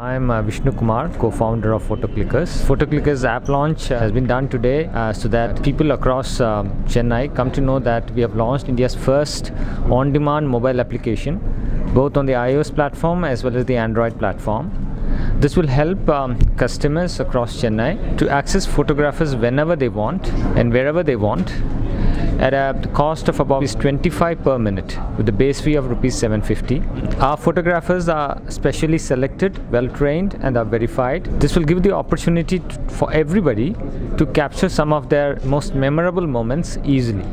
I'm uh, Vishnu Kumar, co-founder of Fotoclickers. Fotoclickers app launch uh, has been done today uh, so that people across um, Chennai come to know that we have launched India's first on-demand mobile application, both on the iOS platform as well as the Android platform. This will help um, customers across Chennai to access photographers whenever they want and wherever they want at a cost of about 25 per minute with the base fee of rupees 750 our photographers are specially selected well trained and are verified. This will give the opportunity to, for everybody to capture some of their most memorable moments easily